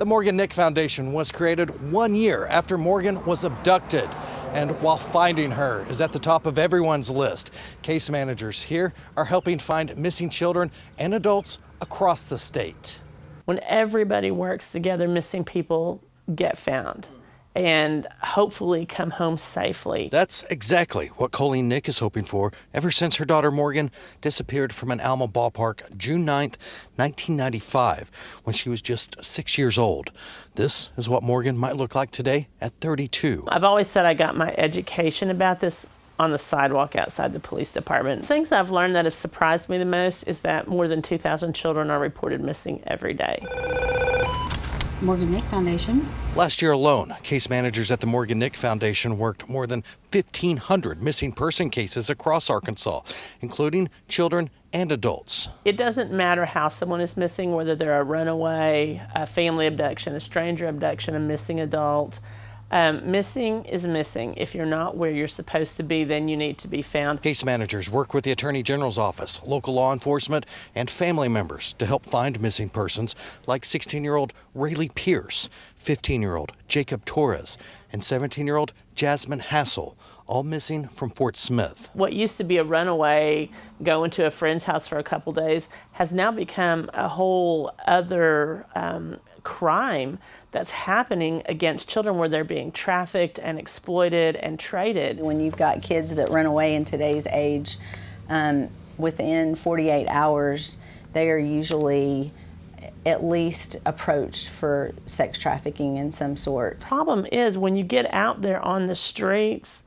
The Morgan Nick Foundation was created one year after Morgan was abducted. And while finding her is at the top of everyone's list, case managers here are helping find missing children and adults across the state. When everybody works together, missing people get found and hopefully come home safely. That's exactly what Colleen Nick is hoping for ever since her daughter Morgan disappeared from an Alma ballpark June 9th, 1995, when she was just six years old. This is what Morgan might look like today at 32. I've always said I got my education about this on the sidewalk outside the police department. Things I've learned that have surprised me the most is that more than 2,000 children are reported missing every day. Morgan Nick Foundation. Last year alone, case managers at the Morgan Nick Foundation worked more than 1,500 missing person cases across Arkansas, including children and adults. It doesn't matter how someone is missing, whether they're a runaway, a family abduction, a stranger abduction, a missing adult. Um, missing is missing. If you're not where you're supposed to be, then you need to be found. Case managers work with the Attorney General's office, local law enforcement, and family members to help find missing persons like 16 year old Rayleigh Pierce, 15 year old Jacob Torres, and 17 year old Jasmine Hassel, all missing from Fort Smith. What used to be a runaway going to a friend's house for a couple days has now become a whole other um, crime that's happening against children where they're being trafficked and exploited and traded. When you've got kids that run away in today's age, um, within 48 hours, they are usually at least approached for sex trafficking in some sort. Problem is, when you get out there on the streets,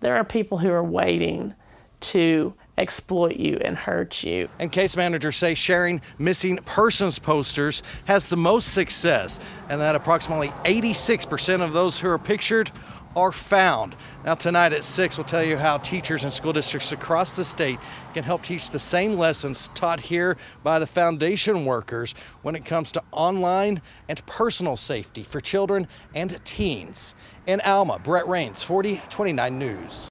there are people who are waiting to exploit you and hurt you. And case managers say sharing missing persons posters has the most success, and that approximately 86% of those who are pictured are found. Now, tonight at 6, we'll tell you how teachers in school districts across the state can help teach the same lessons taught here by the foundation workers when it comes to online and personal safety for children and teens. In Alma, Brett Rains, 4029 News.